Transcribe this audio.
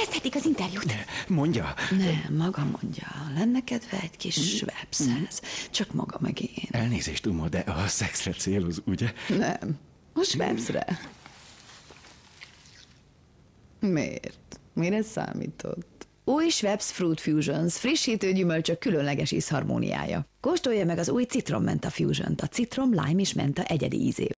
Kezdhetik az interjút. Mondja, Nem, maga mondja. Lenne kedve egy kis mm-hmm. webszáz. Csak maga meg én. elnézést, Umo, de a szexre céloz, ugye? Nem. A Schweppsre. Miért? Mire számított? Új Schweppes Fruit Fusions, frissítő gyümölcsök különleges ízharmóniája. Kóstolja meg az új Citrom Menta Fusion-t, a citrom, lime és menta egyedi ízé.